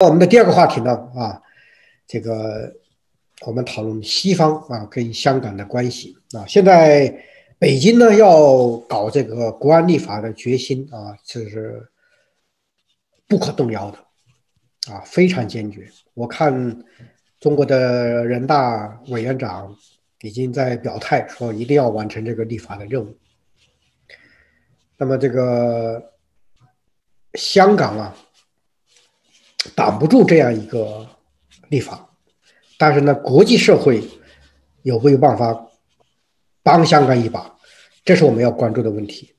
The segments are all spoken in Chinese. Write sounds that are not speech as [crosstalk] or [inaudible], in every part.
那我们的第二个话题呢，啊，这个我们讨论西方啊跟香港的关系啊。现在北京呢要搞这个国安立法的决心啊，这是不可动摇的啊，非常坚决。我看中国的人大委员长已经在表态说，一定要完成这个立法的任务。那么这个香港啊。挡不住这样一个立法，但是呢，国际社会有没有办法帮香港一把？这是我们要关注的问题。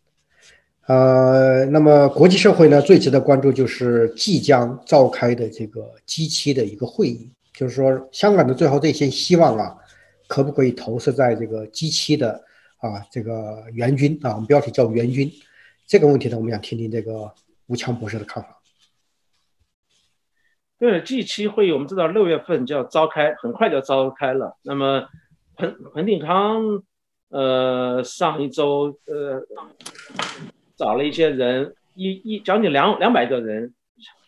呃，那么国际社会呢，最值得关注就是即将召开的这个 G7 的一个会议，就是说香港的最后这些希望啊，可不可以投射在这个 G7 的啊这个援军啊？我们标题叫援军这个问题呢，我们想听听这个吴强博士的看法。对 G 七会议，我们知道六月份就要召开，很快就要召开了。那么彭彭定康，呃，上一周呃找了一些人，一一将近两两百个人，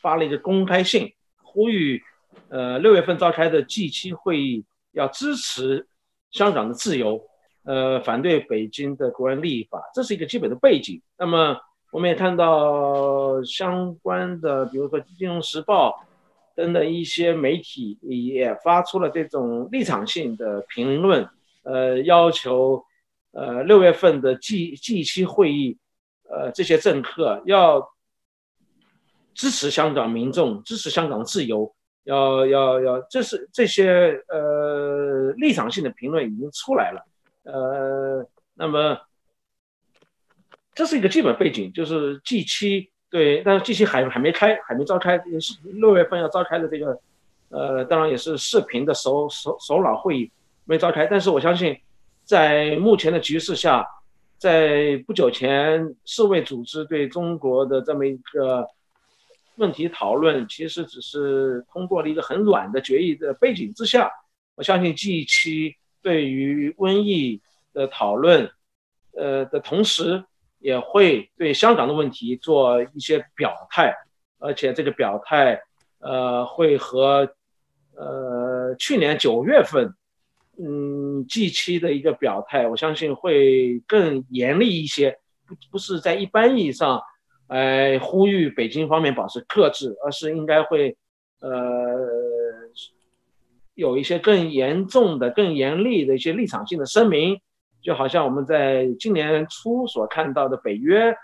发了一个公开信，呼吁呃六月份召开的 G 七会议要支持香港的自由，呃，反对北京的国安立法，这是一个基本的背景。那么我们也看到相关的，比如说《金融时报》。等等一些媒体也发出了这种立场性的评论，呃，要求，呃，六月份的 G G 七会议，呃，这些政客要支持香港民众，支持香港自由，要要要，这是这些呃立场性的评论已经出来了，呃，那么这是一个基本背景，就是 G 七。对，但是 G 七还还没开，还没召开，是六月份要召开的这个，呃，当然也是视频的首首首脑会议没召开。但是我相信，在目前的局势下，在不久前世卫组织对中国的这么一个问题讨论，其实只是通过了一个很软的决议的背景之下，我相信 G 七对于瘟疫的讨论，呃的同时。也会对香港的问题做一些表态，而且这个表态，呃，会和呃去年九月份，嗯近期的一个表态，我相信会更严厉一些，不不是在一般意义上，哎，呼吁北京方面保持克制，而是应该会，呃，有一些更严重的、更严厉的一些立场性的声明。就好像我们在今年初所看到的北约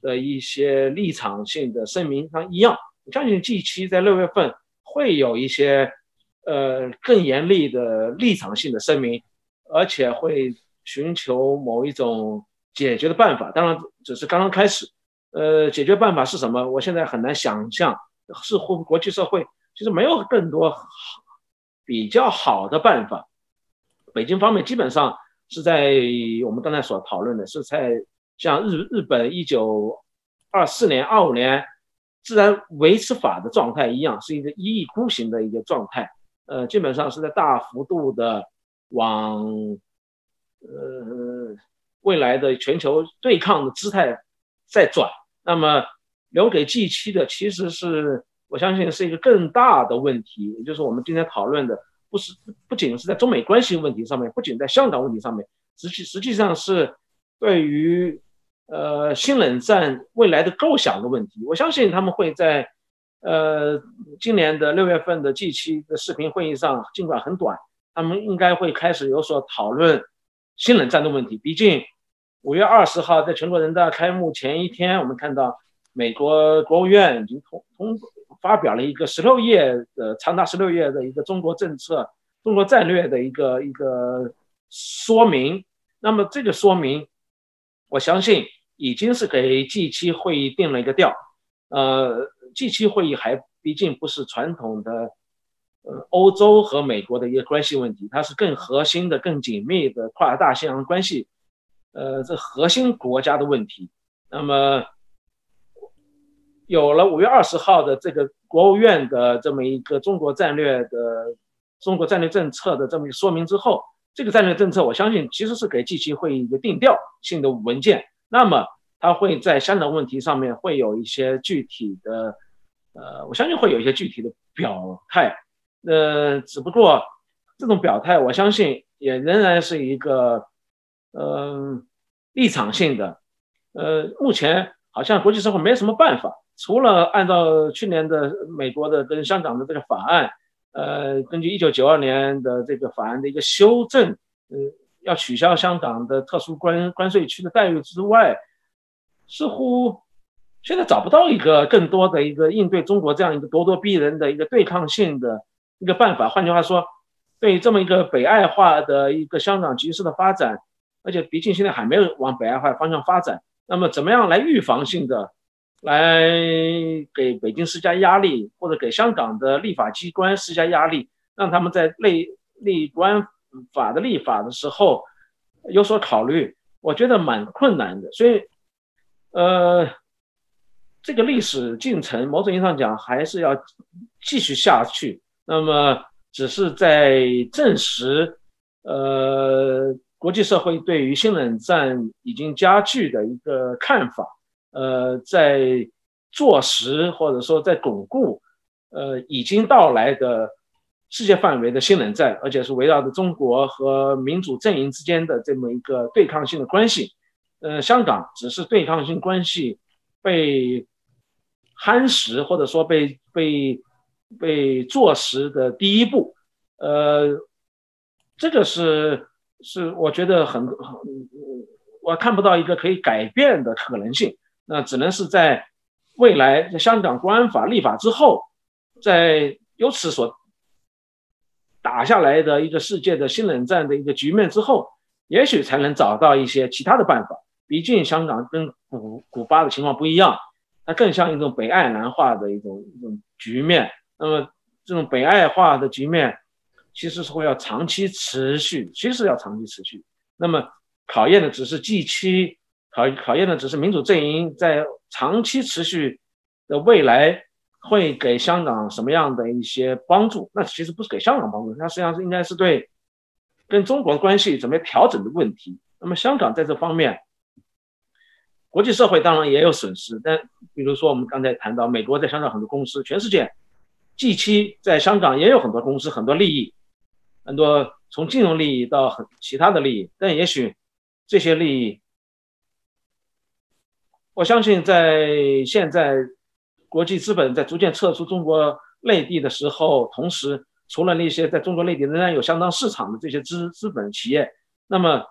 的一些立场性的声明上一样，我相信近期在六月份会有一些呃更严厉的立场性的声明，而且会寻求某一种解决的办法。当然，只是刚刚开始。呃，解决办法是什么？我现在很难想象。似乎国际社会其实没有更多比较好的办法。北京方面基本上。是在我们刚才所讨论的，是在像日日本一九二四年、二五年自然维持法的状态一样，是一个一意孤行的一个状态。呃，基本上是在大幅度的往呃未来的全球对抗的姿态在转。那么留给 G 七的，其实是我相信是一个更大的问题，也就是我们今天讨论的。不是不仅是在中美关系问题上面，不仅在香港问题上面，实际实际上是对于呃新冷战未来的构想的问题。我相信他们会在呃今年的六月份的 G 七的视频会议上，尽管很短，他们应该会开始有所讨论新冷战的问题。毕竟五月二十号在全国人大开幕前一天，我们看到美国国务院已经通通。发表了一个十六页的长达十六页的一个中国政策、中国战略的一个一个说明。那么这个说明，我相信已经是给 G 七会议定了一个调。呃，G 七会议还毕竟不是传统的呃欧洲和美国的一个关系问题，它是更核心的、更紧密的跨大西洋关系，呃，这核心国家的问题。那么。有了五月二十号的这个国务院的这么一个中国战略的中国战略政策的这么一个说明之后，这个战略政策我相信其实是给 G 七会议一个定调性的文件。那么它会在香港问题上面会有一些具体的呃，我相信会有一些具体的表态。呃，只不过这种表态，我相信也仍然是一个呃立场性的。呃，目前好像国际社会没什么办法，除了按照去年的美国的跟香港的这个法案，呃，根据一九九二年的这个法案的一个修正，呃，要取消香港的特殊关关税区的待遇之外，似乎现在找不到一个更多的一个应对中国这样一个咄咄逼人的一个对抗性的一个办法。换句话说，对这么一个北爱化的一个香港局势的发展，而且毕竟现在还没有往北爱化方向发展。那么，怎么样来预防性的来给北京施加压力，或者给香港的立法机关施加压力，让他们在立立关法的立法的时候有所考虑？我觉得蛮困难的。所以，呃，这个历史进程，某种意义上讲，还是要继续下去。那么，只是在证实，呃。国际社会对于新冷战已经加剧的一个看法，呃，在坐实或者说在巩固，呃，已经到来的世界范围的新冷战，而且是围绕着中国和民主阵营之间的这么一个对抗性的关系。呃，香港只是对抗性关系被夯实或者说被被被坐实的第一步。呃，这个是。是，我觉得很很，我看不到一个可以改变的可能性。那只能是在未来，在香港国安法立法之后，在由此所打下来的一个世界的新冷战的一个局面之后，也许才能找到一些其他的办法。毕竟香港跟古古巴的情况不一样，它更像一种北爱尔兰化的一种一种局面。那么这种北爱化的局面。其实是会要长期持续，其实要长期持续。那么考验的只是近期，考考验的只是民主阵营在长期持续的未来会给香港什么样的一些帮助？那其实不是给香港帮助，它实际上是应该是对跟中国关系怎么调整的问题。那么香港在这方面，国际社会当然也有损失，但比如说我们刚才谈到美国在香港很多公司，全世界近期在香港也有很多公司，很多利益。很多从金融利益到很其他的利益，但也许这些利益，我相信在现在国际资本在逐渐撤出中国内地的时候，同时除了那些在中国内地仍然有相当市场的这些资资本企业，那么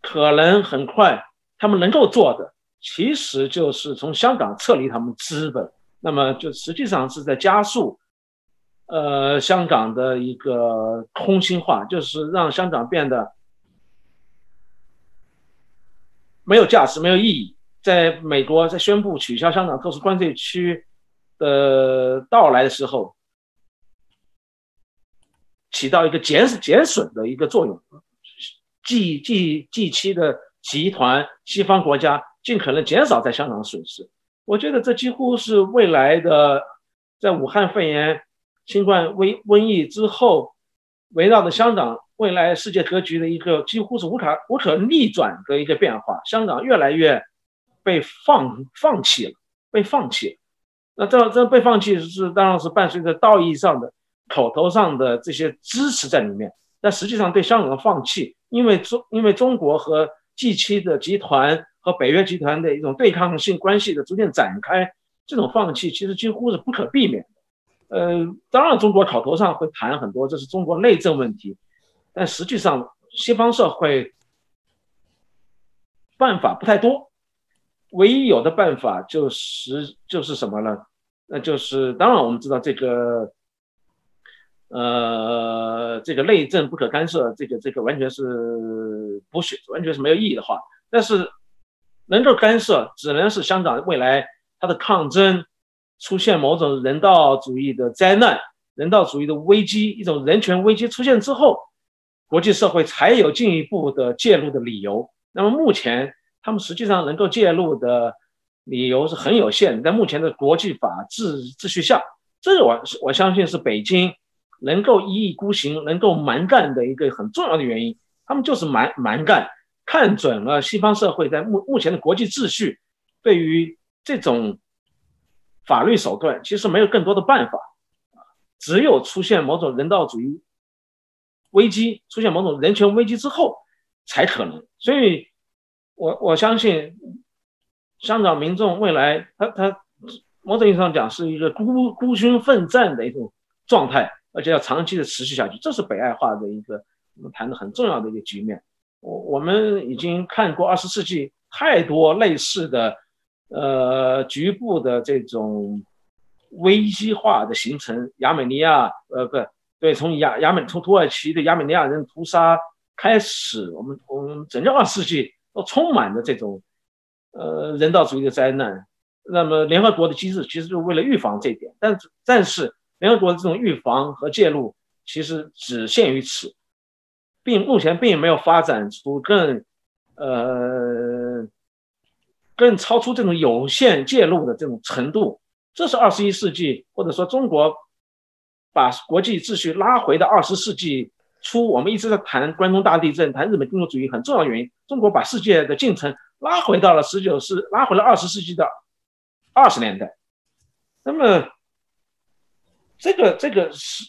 可能很快他们能够做的，其实就是从香港撤离他们资本，那么就实际上是在加速。呃，香港的一个空心化，就是让香港变得没有价值、没有意义。在美国在宣布取消香港特殊关税区的到来的时候，起到一个减减损的一个作用。G G G 七的集团、西方国家尽可能减少在香港的损失。我觉得这几乎是未来的在武汉肺炎。新冠瘟瘟疫之后，围绕着香港未来世界格局的一个几乎是无可无可逆转的一个变化，香港越来越被放放弃了，被放弃了。那这这被放弃是当然是伴随着道义上的、口头上的这些支持在里面，但实际上对香港的放弃，因为中因为中国和 G7 的集团和北约集团的一种对抗性关系的逐渐展开，这种放弃其实几乎是不可避免的。呃，当然，中国口头上会谈很多，这是中国内政问题，但实际上，西方社会办法不太多，唯一有的办法就是就是什么呢？那就是当然我们知道这个，呃，这个内政不可干涉，这个这个完全是不许，完全是没有意义的话。但是能够干涉，只能是香港未来它的抗争。出现某种人道主义的灾难、人道主义的危机、一种人权危机出现之后，国际社会才有进一步的介入的理由。那么目前他们实际上能够介入的理由是很有限，在目前的国际法治秩序下，这个我我相信是北京能够一意孤行、能够蛮干的一个很重要的原因。他们就是蛮蛮干，看准了西方社会在目目前的国际秩序对于这种。法律手段，其实没有更多的办法只有出现某种人道主义危机，出现某种人权危机之后才可能。所以，我我相信香港民众未来，他他某种意义上讲是一个孤孤军奋战的一种状态，而且要长期的持续下去，这是北爱化的一个我们谈的很重要的一个局面。我我们已经看过二十世纪太多类似的。呃，局部的这种危机化的形成，亚美尼亚，呃，不对，从亚亚美从土耳其的亚美尼亚人屠杀开始，我们我们整个二十世纪都充满着这种呃人道主义的灾难。那么联合国的机制其实就是为了预防这一点，但但是联合国的这种预防和介入其实只限于此，并目前并没有发展出更呃。更超出这种有限介入的这种程度，这是二十一世纪或者说中国把国际秩序拉回到二十世纪初。我们一直在谈关东大地震、谈日本帝国主义，很重要的原因，中国把世界的进程拉回到了十九世，拉回了二十世纪的二十年代。那么，这个这个是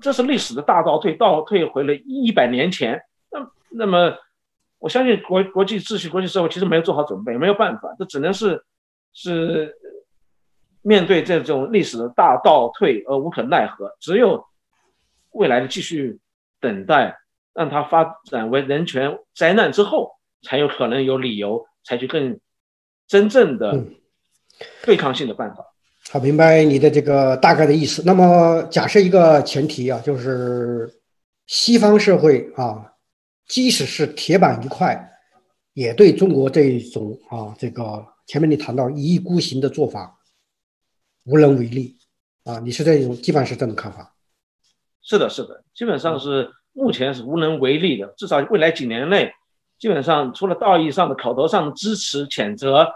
这是历史的大倒退，倒退回了一百年前。那那么。我相信国国际秩序、国际社会其实没有做好准备，没有办法，这只能是是面对这种历史的大倒退而无可奈何。只有未来的继续等待，让它发展为人权灾难之后，才有可能有理由采取更真正的对抗性的办法。好，明白你的这个大概的意思。那么，假设一个前提啊，就是西方社会啊。即使是铁板一块，也对中国这种啊，这个前面你谈到一意孤行的做法无能为力啊，你是这种基本上是这种看法？是的，是的，基本上是目前是无能为力的。至少未来几年内，基本上除了道义上的、口头上的支持、谴责，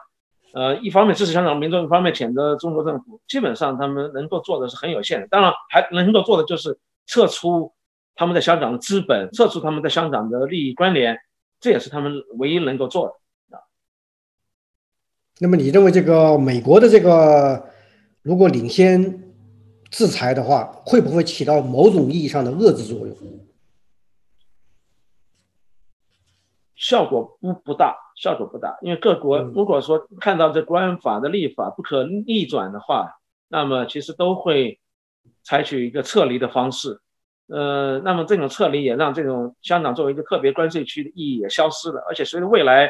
呃，一方面支持香港民众，一方面谴责中国政府，基本上他们能够做的是很有限的。当然，还能够做的就是撤出。他们在香港的资本，撤出他们在香港的利益关联，这也是他们唯一能够做的啊。那么，你认为这个美国的这个如果领先制裁的话，会不会起到某种意义上的遏制作用？效果不不大，效果不大，因为各国如果说看到这国安法的立法不可逆转的话，那么其实都会采取一个撤离的方式。呃，那么这种撤离也让这种香港作为一个特别关税区的意义也消失了，而且随着未来，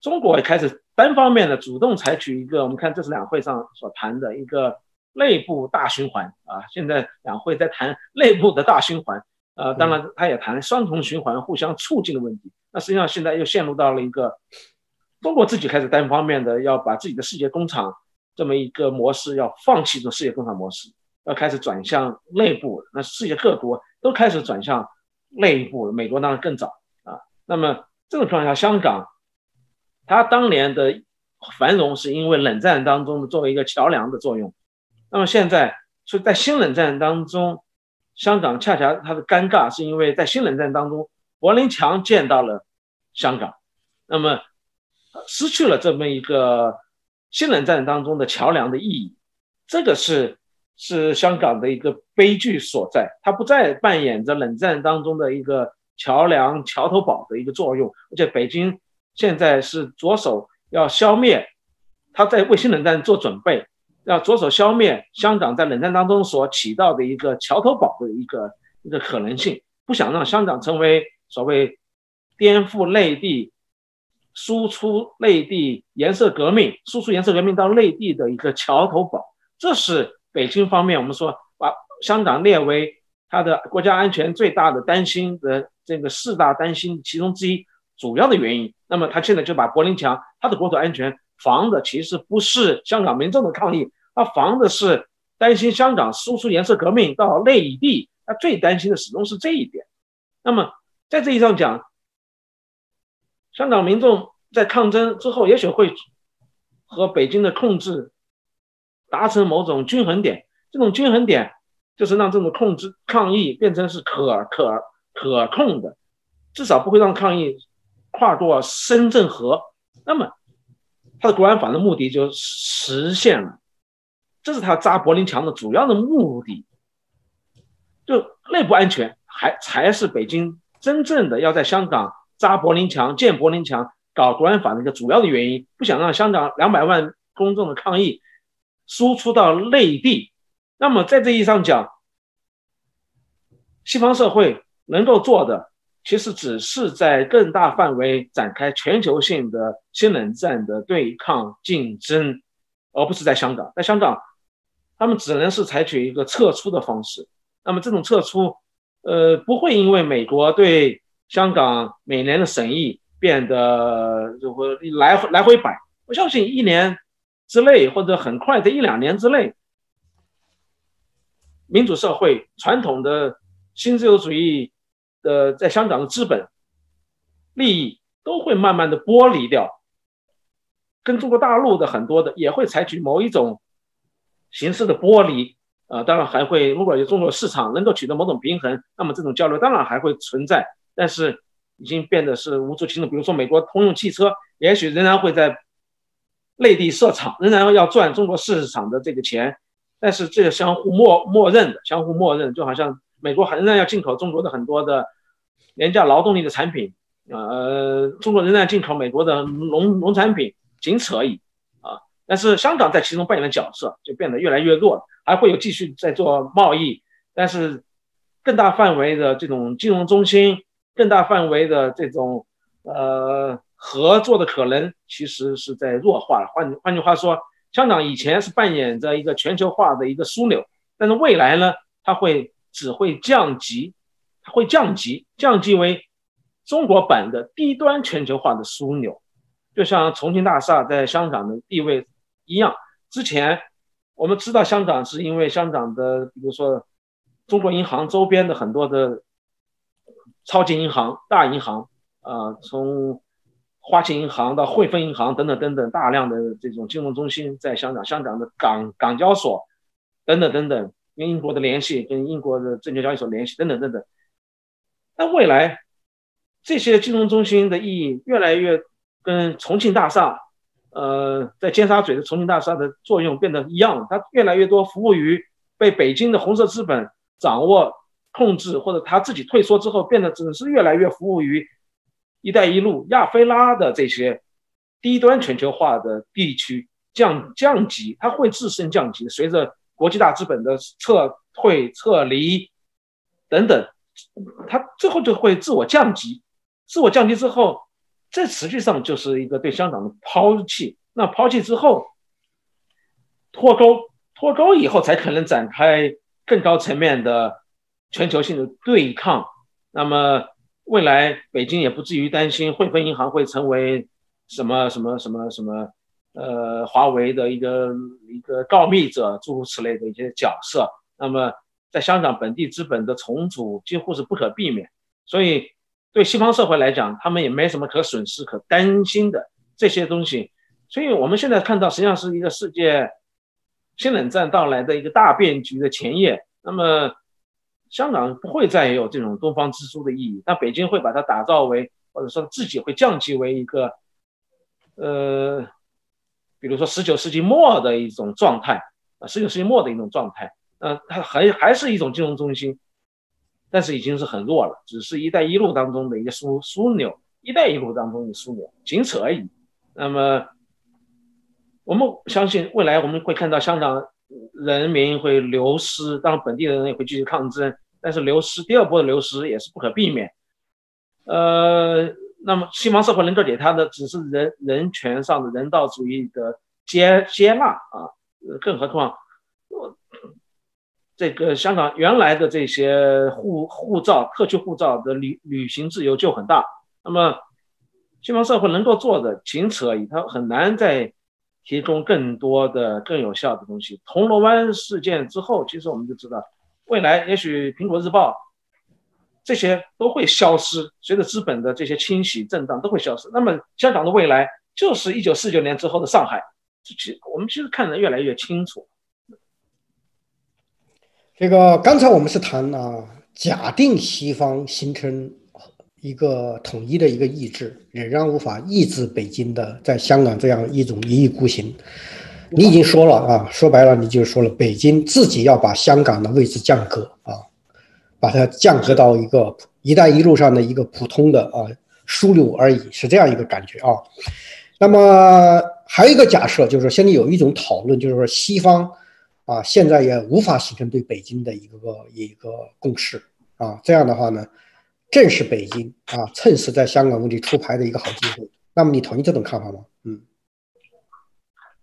中国也开始单方面的主动采取一个，我们看这是两会上所谈的一个内部大循环啊，现在两会在谈内部的大循环，呃，当然他也谈双重循环互相促进的问题，那实际上现在又陷入到了一个中国自己开始单方面的要把自己的世界工厂这么一个模式要放弃这种世界工厂模式。要开始转向内部，那世界各国都开始转向内部，美国当然更早啊。那么这种情况下，香港它当年的繁荣是因为冷战当中的作为一个桥梁的作用。那么现在，所以在新冷战当中，香港恰恰它的尴尬是因为在新冷战当中，柏林墙见到了香港，那么失去了这么一个新冷战当中的桥梁的意义，这个是。是香港的一个悲剧所在，它不再扮演着冷战当中的一个桥梁、桥头堡的一个作用，而且北京现在是着手要消灭，他在为新冷战做准备，要着手消灭香港在冷战当中所起到的一个桥头堡的一个一个可能性，不想让香港成为所谓颠覆内地、输出内地颜色革命、输出颜色革命到内地的一个桥头堡，这是。北京方面，我们说把香港列为它的国家安全最大的担心的这个四大担心其中之一，主要的原因。那么他现在就把柏林墙，他的国土安全防的其实不是香港民众的抗议，他防的是担心香港输出颜色革命到内地，他最担心的始终是这一点。那么在这一上讲，香港民众在抗争之后，也许会和北京的控制。达成某种均衡点，这种均衡点就是让这种控制抗议变成是可可可控的，至少不会让抗议跨过深圳河。那么，他的国安法的目的就实现了。这是他扎柏林墙的主要的目的。就内部安全，还才是北京真正的要在香港扎柏林墙、建柏林墙、搞国安法的一个主要的原因，不想让香港两百万公众的抗议输出到内地。那么在这意义上讲，西方社会能够做的，其实只是在更大范围展开全球性的新冷战的对抗竞争，而不是在香港。在香港，他们只能是采取一个撤出的方式。那么这种撤出，呃，不会因为美国对香港每年的审议变得就会来来回摆。我相信一年之内或者很快的一两年之内，民主社会传统的新自由主义的在香港的资本利益都会慢慢的剥离掉，跟中国大陆的很多的也会采取某一种形式的剥离。呃，当然还会，如果有中国市场能够取得某种平衡，那么这种交流当然还会存在，但是已经变得是无足轻重。比如说，美国通用汽车也许仍然会在内地设厂，仍然要赚中国市场的这个钱，但是这个相互默默认的，相互默认，就好像美国仍然要进口中国的很多的廉价劳动力的产品，呃，中国仍然进口美国的农农产品，仅此而已。但是香港在其中扮演的角色就变得越来越弱了。还会有继续在做贸易，但是更大范围的这种金融中心、更大范围的这种呃合作的可能，其实是在弱化了。换换句话说，香港以前是扮演着一个全球化的一个枢纽，但是未来呢，它会只会降级，它会降级，降级为中国版的低端全球化的枢纽，就像重庆大厦在香港的地位一样，之前。我们知道香港是因为香港的，比如说中国银行周边的很多的超级银行、大银行，啊，从花旗银行到汇丰银行等等等等，大量的这种金融中心在香港，香港的港港交所等等等等，跟英国的联系，跟英国的证券交易所联系等等等等。那未来这些金融中心的意义越来越跟重庆大厦。呃，在尖沙咀的重庆大厦的作用变得一样，它越来越多服务于被北京的红色资本掌握、控制，或者他自己退缩之后，变得只是越来越服务于“一带一路”、亚非拉的这些低端全球化的地区降降级，它会自身降级，随着国际大资本的撤退、撤离等等，它最后就会自我降级，自我降级之后。这实际上就是一个对香港的抛弃。那抛弃之后，脱钩，脱钩以后才可能展开更高层面的全球性的对抗。那么未来北京也不至于担心汇丰银行会成为什么什么什么什么呃华为的一个一个告密者，诸如此类的一些角色。那么在香港本地资本的重组几乎是不可避免。所以。对西方社会来讲，他们也没什么可损失、可担心的这些东西，所以我们现在看到，实际上是一个世界新冷战到来的一个大变局的前夜。那么，香港不会再有这种东方之珠的意义，那北京会把它打造为，或者说自己会降级为一个，呃，比如说十九世纪末的一种状态啊，十九世纪末的一种状态，呃，它还还是一种金融中心。但是已经是很弱了，只是一带一路当中的一个枢枢纽，一带一路当中的枢纽，仅此而已。那么，我们相信未来我们会看到香港人民会流失，当然本地的人也会继续抗争，但是流失第二波的流失也是不可避免。呃，那么西方社会能够给他的只是人人权上的人道主义的接接纳啊，更何况。这个香港原来的这些护护照、特区护照的旅旅行自由就很大，那么西方社会能够做的仅此而已，它很难再提供更多的、更有效的东西。铜锣湾事件之后，其实我们就知道，未来也许苹果日报这些都会消失，随着资本的这些清洗、震荡都会消失。那么香港的未来就是一九四九年之后的上海，其我们其实看得越来越清楚。这个刚才我们是谈啊，假定西方形成一个统一的一个意志，仍然无法抑制北京的在香港这样一种一意孤行。你已经说了啊，说白了，你就说了，北京自己要把香港的位置降格啊，把它降格到一个“一带一路”上的一个普通的啊枢纽而已，是这样一个感觉啊。那么还有一个假设，就是说现在有一种讨论，就是说西方啊现在也无法形成对北京的一个一个共识啊。这样的话呢，正是北京啊趁势在香港问题出牌的一个好机会。那么你同意这种看法吗？嗯。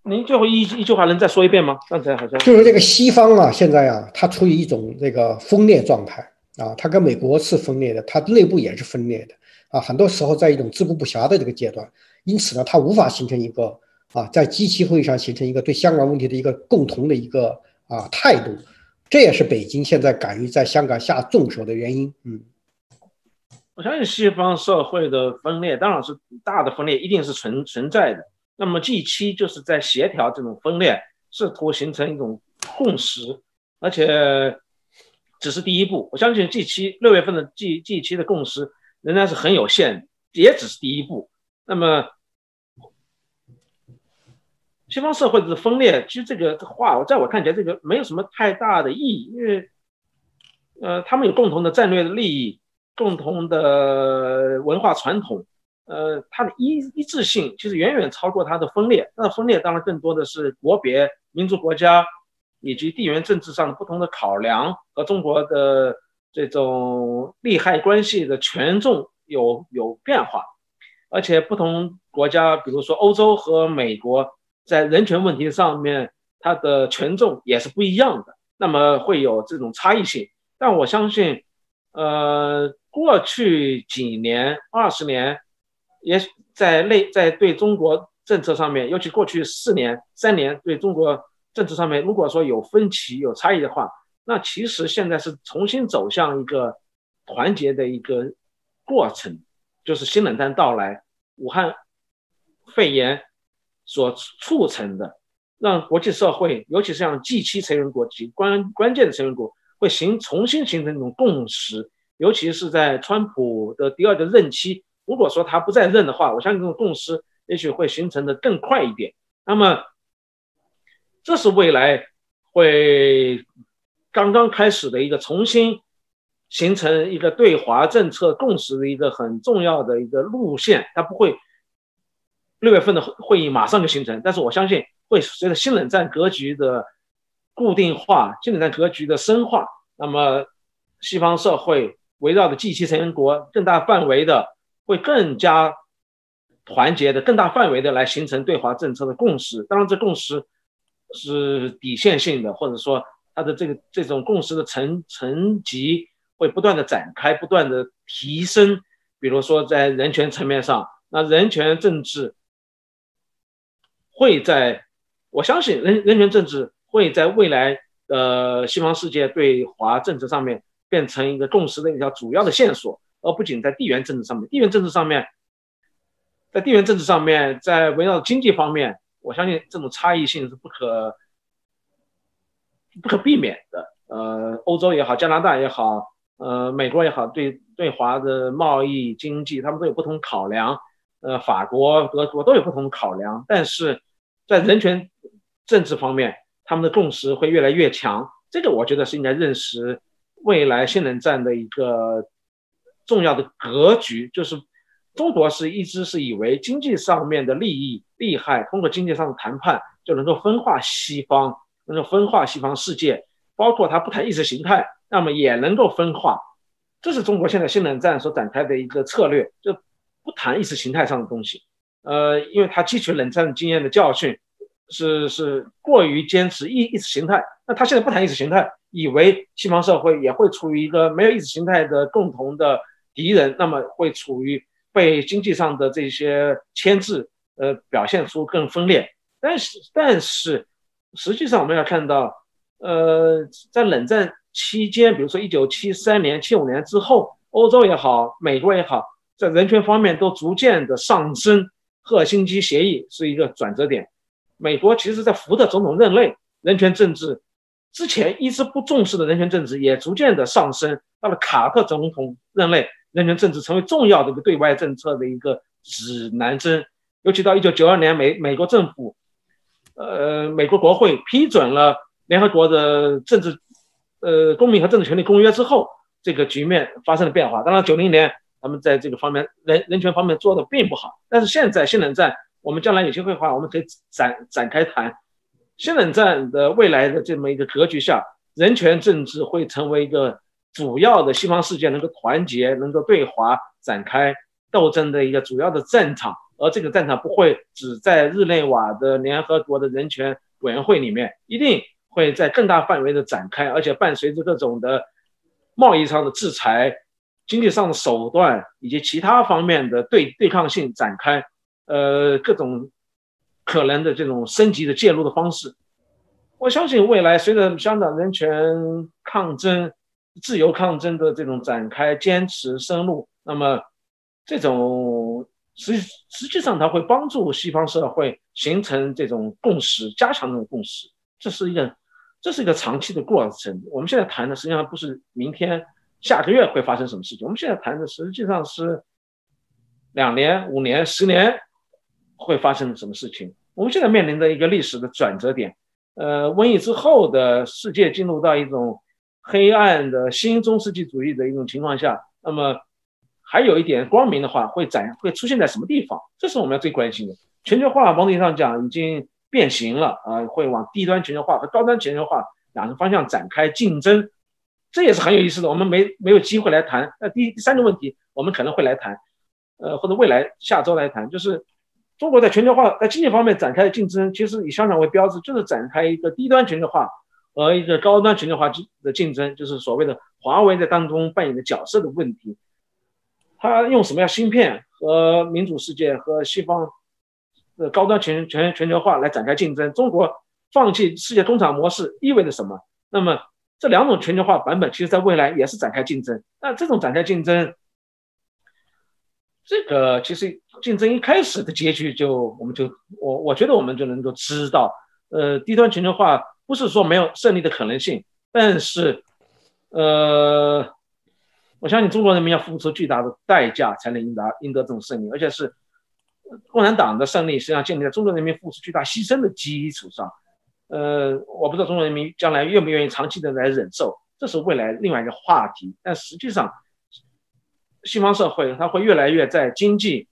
您最后一一句话能再说一遍吗？刚才好像就是这个西方啊，现在啊，它处于一种这个分裂状态啊，它跟美国是分裂的，它内部也是分裂的啊，很多时候在一种自顾不暇的这个阶段，因此呢，它无法形成一个啊，在机器会议上形成一个对香港问题的一个共同的一个啊态度，这也是北京现在敢于在香港下重手的原因。嗯，我相信西方社会的分裂，当然是大的分裂，一定是存存在的。那么 G 七就是在协调这种分裂，试图形成一种共识，而且只是第一步。我相信 G 七六月份的 G G 七的共识仍然是很有限，也只是第一步。那么西方社会的分裂，其实这个话我在我看起来，这个没有什么太大的意义，因为呃，他们有共同的战略的利益，共同的文化传统。呃，它的一一致性其实远远超过它的分裂。那分裂当然更多的是国别、民族国家以及地缘政治上的不同的考量和中国的这种利害关系的权重有有变化。而且不同国家，比如说欧洲和美国，在人权问题上面，它的权重也是不一样的。那么会有这种差异性。但我相信，呃，过去几年、二十年。也许在内在对中国政策上面，尤其过去四年、三年对中国政策上面，如果说有分歧、有差异的话，那其实现在是重新走向一个团结的一个过程，就是新冷战到来，武汉肺炎所促成的，让国际社会，尤其是像 G 七成员国及关关键的成员国，会形重新形成一种共识，尤其是在川普的第二个任期。如果说他不再任的话，我相信这种共识也许会形成的更快一点。那么，这是未来会刚刚开始的一个重新形成一个对华政策共识的一个很重要的一个路线。它不会六月份的会议马上就形成，但是我相信会随着新冷战格局的固定化、新冷战格局的深化，那么西方社会围绕着 G7 成员国更大范围的。会更加团结的、更大范围的来形成对华政策的共识。当然，这共识是底线性的，或者说它的这个这种共识的层层级会不断的展开、不断的提升。比如说，在人权层面上，那人权政治会在，我相信人人权政治会在未来呃西方世界对华政策上面变成一个共识的一条主要的线索。而不仅在地缘政治上面，地缘政治上面，在地缘政治上面，在围绕经济方面，我相信这种差异性是不可不可避免的。呃，欧洲也好，加拿大也好，呃，美国也好，对对华的贸易经济，他们都有不同考量。呃，法国、德国都有不同的考量，但是在人权政治方面，他们的共识会越来越强。这个我觉得是应该认识未来新冷战的一个。重要的格局就是，中国是一直是以为经济上面的利益利害，通过经济上的谈判就能够分化西方，能够分化西方世界，包括他不谈意识形态，那么也能够分化。这是中国现在新冷战所展开的一个策略，就不谈意识形态上的东西。呃，因为他汲取冷战经验的教训，是是过于坚持意意识形态，那他现在不谈意识形态，以为西方社会也会处于一个没有意识形态的共同的。敌人那么会处于被经济上的这些牵制，呃，表现出更分裂。但是，但是实际上我们要看到，呃，在冷战期间，比如说一九七三年、七五年之后，欧洲也好，美国也好，在人权方面都逐渐的上升。赫尔辛基协议是一个转折点。美国其实，在福特总统任内，人权政治之前一直不重视的人权政治也逐渐的上升。到了卡特总统任内。人权政治成为重要的一个对外政策的一个指南针，尤其到一九九二年，美美国政府呃，美国国会批准了联合国的政治，呃，公民和政治权利公约之后，这个局面发生了变化。当然，九零年他们在这个方面人人权方面做的并不好，但是现在新冷战，我们将来有机会的话，我们可以展展开谈新冷战的未来的这么一个格局下，人权政治会成为一个主要的西方世界能够团结、能够对华展开斗争的一个主要的战场。而这个战场不会只在日内瓦的联合国的人权委员会里面，一定会在更大范围的展开，而且伴随着各种的贸易上的制裁、经济上的手段以及其他方面的对对抗性展开，呃，各种可能的这种升级的介入的方式。我相信未来随着香港人权抗争、自由抗争的这种展开、坚持深入，那么这种。实实际上，它会帮助西方社会形成这种共识，加强这种共识。这是一个，这是一个长期的过程。我们现在谈的实际上不是明天、下个月会发生什么事情，我们现在谈的实际上是两年、五年、十年会发生什么事情。我们现在面临的一个历史的转折点，呃，瘟疫之后的世界进入到一种黑暗的新中世纪主义的一种情况下，那么。还有一点光明的话，会展会出现在什么地方？这是我们要最关心的。全球化某种意义上讲已经变形了啊，会往低端全球化和高端全球化两个方向展开竞争，这也是很有意思的。我们没没有机会来谈。那第第三个问题，我们可能会来谈，呃，或者未来下周来谈，就是中国在全球化在经济方面展开的竞争，其实以香港为标志，就是展开一个低端全球化和一个高端全球化的竞争，就是所谓的华为在当中扮演的角色的问题。他用什么样芯片和民主世界和西方的高端全全全球化来展开竞争？中国放弃世界工厂模式意味着什么？那么这两种全球化版本，其实在未来也是展开竞争。那这种展开竞争，这个其实竞争一开始的结局就我们就我我觉得我们就能够知道，呃，低端全球化不是说没有胜利的可能性，但是，呃。我相信中国人民要付出巨大的代价才能赢得赢得这种胜利，而且是共产党的胜利实际上建立在中国人民付出巨大牺牲的基础上。呃，我不知道中国人民将来愿不愿意长期的来忍受，这是未来另外一个话题。但实际上，西方社会它会越来越在经济、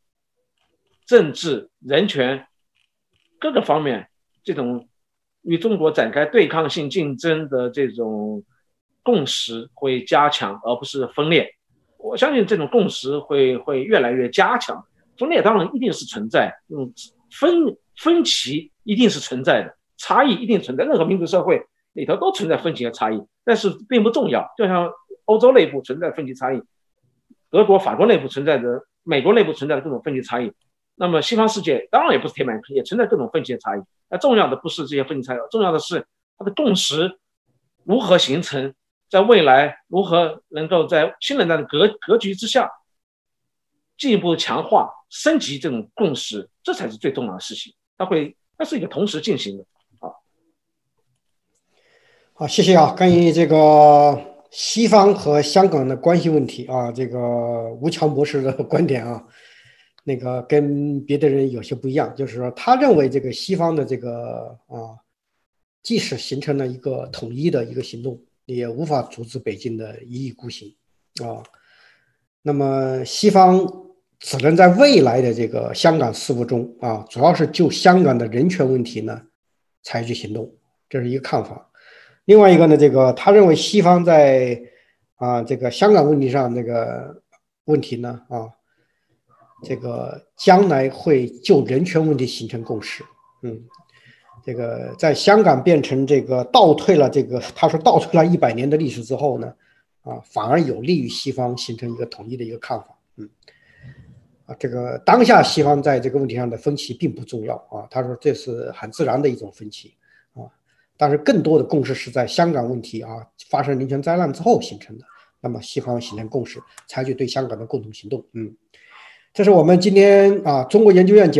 政治、人权各个方面这种与中国展开对抗性竞争的这种。共识会加强，而不是分裂。我相信这种共识会会越来越加强。分裂当然一定是存在，嗯，分分歧一定是存在的，差异一定存在。任何民主社会里头都存在分歧和差异，但是并不重要。就像欧洲内部存在分歧差异，德国、法国内部存在着，美国内部存在的各种分歧差异。那么西方世界当然也不是铁板，也存在各种分歧的差异。那重要的不是这些分歧差异，重要的是它的共识如何形成。在未来如何能够在新冷战的格格局之下进一步强化、升级这种共识，这才是最重要的事情。它会，它是一个同时进行的。好，好，谢谢啊。关于这个西方和香港的关系问题啊，这个吴强博士的 [laughs] 观点啊，那个跟别的人有些不一样，就是说他认为这个西方的这个啊，即使形成了一个统一的一个行动。也无法阻止北京的一意孤行啊。那么西方只能在未来的这个香港事务中啊，主要是就香港的人权问题呢采取行动，这是一个看法。另外一个呢，这个他认为西方在啊这个香港问题上这个问题呢啊，这个将来会就人权问题形成共识。嗯。这个在香港变成这个倒退了，这个他说倒退了一百年的历史之后呢，啊，反而有利于西方形成一个统一的一个看法，嗯，啊，这个当下西方在这个问题上的分歧并不重要啊，他说这是很自然的一种分歧，但是更多的共识是在香港问题啊发生人权灾难之后形成的，那么西方形成共识，采取对香港的共同行动，嗯，这是我们今天啊中国研究院节目。